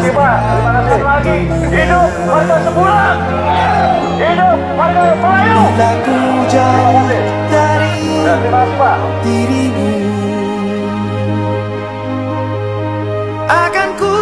Terima kasih lagi. Hidup warga sebulan. Hidup warga Melayu. Aku jauh dari Terima kasih Pak. dirimu Akan ku